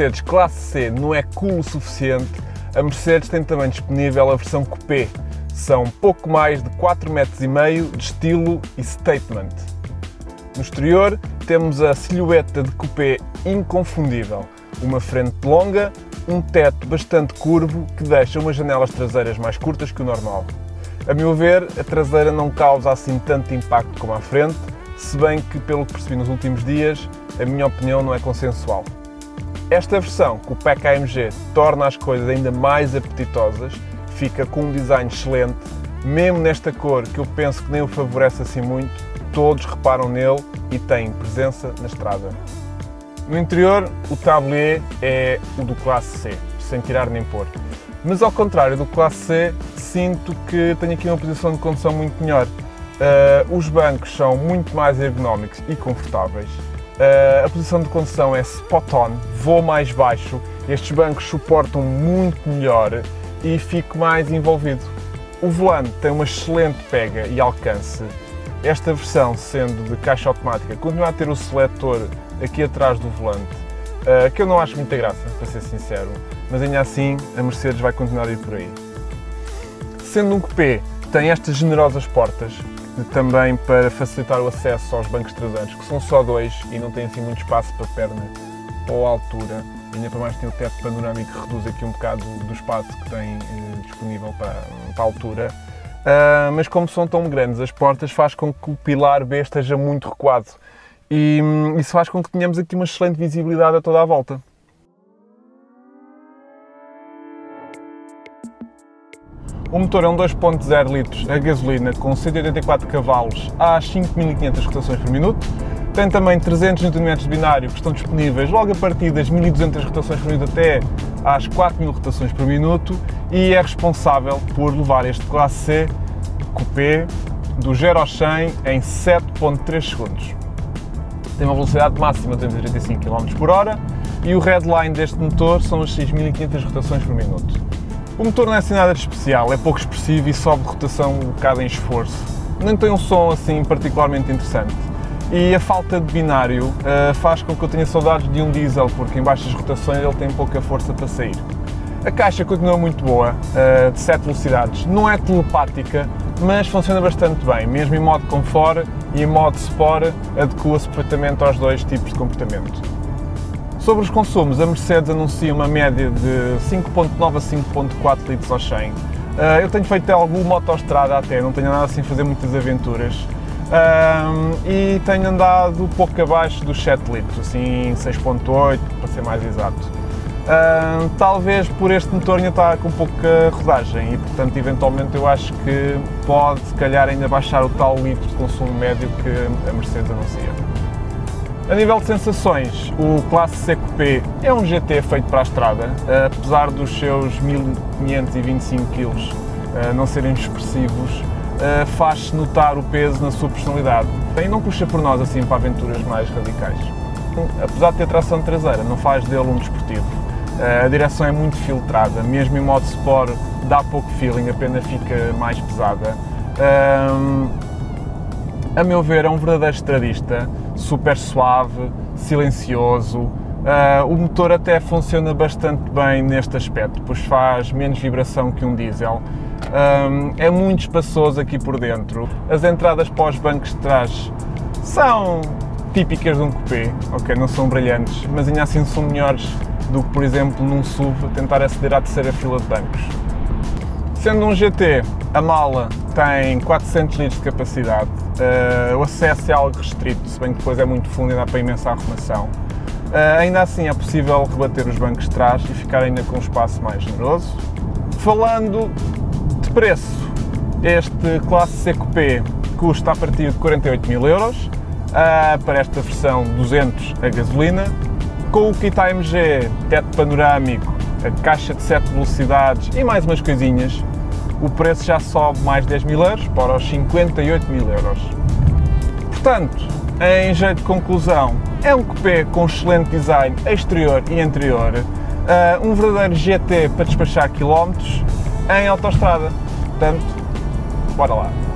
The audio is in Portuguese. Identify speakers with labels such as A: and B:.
A: Mercedes Classe C não é cool o suficiente, a Mercedes tem também disponível a versão Coupé. São pouco mais de 4,5 metros de estilo e statement. No exterior temos a silhueta de coupé inconfundível, uma frente longa, um teto bastante curvo que deixa umas janelas traseiras mais curtas que o normal. A meu ver, a traseira não causa assim tanto impacto como a frente, se bem que, pelo que percebi nos últimos dias, a minha opinião não é consensual. Esta versão, com o PEC AMG, torna as coisas ainda mais apetitosas, fica com um design excelente, mesmo nesta cor que eu penso que nem o favorece assim muito, todos reparam nele e tem presença na estrada. No interior, o tablier é o do classe C, sem tirar nem pôr. Mas ao contrário do classe C, sinto que tenho aqui uma posição de condução muito melhor. Uh, os bancos são muito mais ergonómicos e confortáveis. Uh, a posição de condução é spot on, vou mais baixo, estes bancos suportam muito melhor e fico mais envolvido. O volante tem uma excelente pega e alcance. Esta versão, sendo de caixa automática, continua a ter o seletor aqui atrás do volante, uh, que eu não acho muita graça, para ser sincero, mas ainda assim a Mercedes vai continuar a ir por aí. Sendo um coupé, tem estas generosas portas, também para facilitar o acesso aos bancos traseiros, que são só dois e não têm assim muito espaço para perna ou altura. Ainda para mais tem o teto panorâmico que reduz aqui um bocado do espaço que tem eh, disponível para, para a altura. Uh, mas como são tão grandes as portas, faz com que o pilar B esteja muito recuado. E hum, isso faz com que tenhamos aqui uma excelente visibilidade a toda a volta. O motor é um 2.0 litros a gasolina com 184 cavalos às 5.500 rotações por minuto. Tem também 300 Nm de binário que estão disponíveis logo a partir das 1.200 rotações por minuto até às 4.000 rotações por minuto e é responsável por levar este Classe C Coupé do 0 ao 100 em 7.3 segundos. Tem uma velocidade máxima de 235 km por hora e o headline deste motor são as 6.500 rotações por minuto. O motor não é assim nada de especial, é pouco expressivo e sobe de rotação um bocado em esforço. Nem tem um som assim particularmente interessante. E a falta de binário uh, faz com que eu tenha saudades de um diesel, porque em baixas rotações ele tem pouca força para sair. A caixa continua muito boa, uh, de 7 velocidades. Não é telepática, mas funciona bastante bem, mesmo em modo Comfort e em modo Sport, adequa-se perfeitamente aos dois tipos de comportamento. Sobre os consumos, a Mercedes anuncia uma média de 5.9 a 5.4 litros ao 100. Eh, eu tenho feito alguma autoestrada até, não tenho andado assim a fazer muitas aventuras. e tenho andado pouco abaixo dos 7 litros, assim 6.8 para ser mais exato. talvez por este motor ainda está com pouca rodagem e portanto eventualmente eu acho que pode se calhar ainda baixar o tal litro de consumo médio que a Mercedes anuncia. A nível de sensações, o Classe C Coupé é um GT feito para a estrada, apesar dos seus 1525 kg não serem expressivos, eh, faz-se notar o peso na sua personalidade e não puxa por nós assim para aventuras mais radicais. Apesar de ter tração traseira, não faz dele um desportivo. Eh, a direção é muito filtrada, mesmo em modo Sport dá pouco feeling, apenas fica mais pesada. A meu ver, é um verdadeiro estradista super suave, silencioso. Uh, o motor até funciona bastante bem neste aspecto, pois faz menos vibração que um diesel. Um, é muito espaçoso aqui por dentro. As entradas para os bancos de trás são típicas de um coupé, ok, não são brilhantes, mas ainda assim são melhores do que, por exemplo, num SUV tentar aceder à terceira fila de bancos. Sendo um GT, a mala tem 400 litros de capacidade, uh, o acesso é algo restrito, se bem que depois é muito fundo e dá para imensa arrumação. Uh, ainda assim é possível rebater os bancos de trás e ficar ainda com um espaço mais generoso. Falando de preço, este Classe C Coupé custa a partir de 48 mil euros, uh, para esta versão 200 a gasolina, com o kit AMG, teto panorâmico, a caixa de 7 velocidades e mais umas coisinhas, o preço já sobe mais 10 mil euros para os 58 mil euros. Portanto, em jeito de conclusão, é um coupé com excelente design exterior e interior, uh, um verdadeiro GT para despachar quilómetros em autoestrada. Portanto, bora lá!